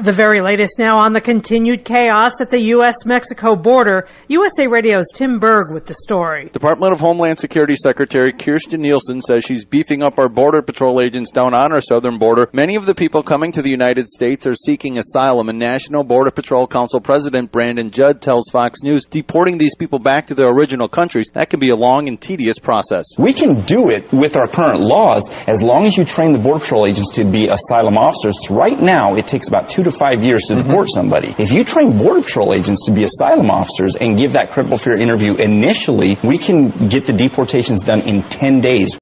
The very latest now on the continued chaos at the U.S. Mexico border. USA Radio's Tim Berg with the story. Department of Homeland Security Secretary Kirstjen Nielsen says she's beefing up our Border Patrol agents down on our southern border. Many of the people coming to the United States are seeking asylum, and National Border Patrol Council President Brandon Judd tells Fox News deporting these people back to their original countries, that can be a long and tedious process. We can do it with our current laws as long as you train the Border Patrol agents to be asylum officers. Right now, it takes about two to five years to deport mm-hmm. somebody. If you train Border Patrol agents to be asylum officers and give that credible fear interview initially, we can get the deportations done in 10 days.